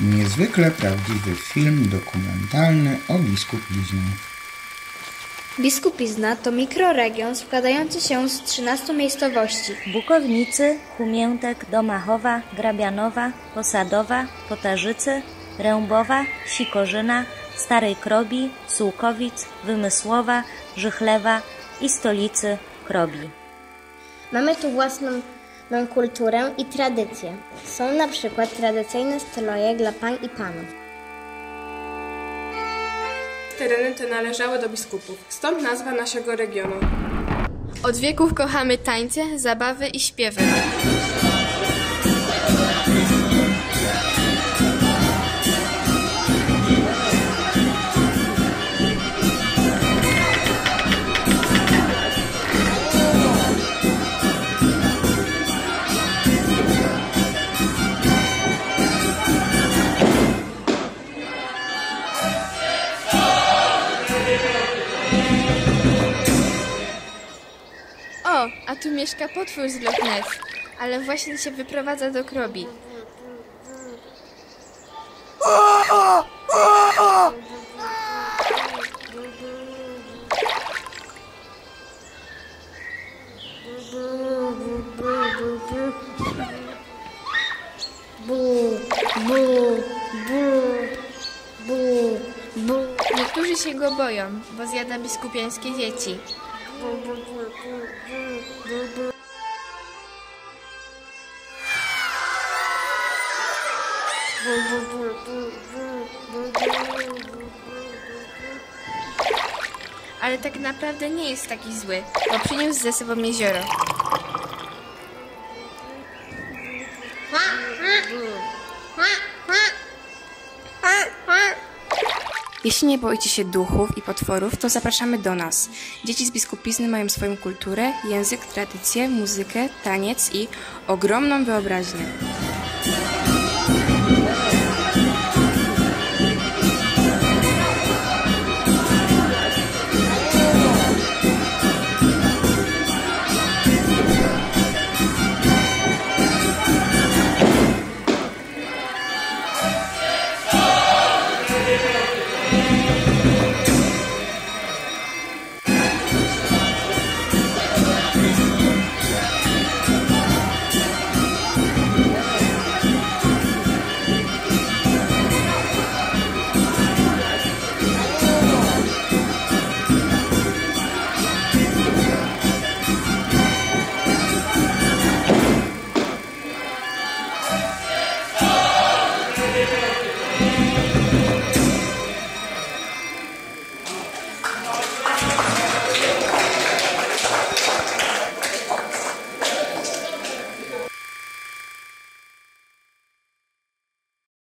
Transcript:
Niezwykle prawdziwy film dokumentalny o biskupiznie. Biskupizna to mikroregion składający się z 13 miejscowości. Bukownicy, Humiętek, Domachowa, Grabianowa, Posadowa, Potarzycy, Rębowa, Sikorzyna, Starej Krobi, Sułkowic, Wymysłowa, Żychlewa i stolicy Krobi. Mamy tu własną no, kulturę i tradycje. Są na przykład tradycyjne stroje dla pań i panów. Tereny te należały do biskupów, stąd nazwa naszego regionu. Od wieków kochamy tańce, zabawy i śpiewy. A tu mieszka potwór z Loch Ness, ale właśnie się wyprowadza do Krobi. Niektórzy się go boją, bo zjada biskupiańskie dzieci. Ale tak naprawdę nie jest taki zły, bo przyniósł ze sobą jezioro. Jeśli nie boicie się duchów i potworów, to zapraszamy do nas. Dzieci z biskupizny mają swoją kulturę, język, tradycję, muzykę, taniec i ogromną wyobraźnię.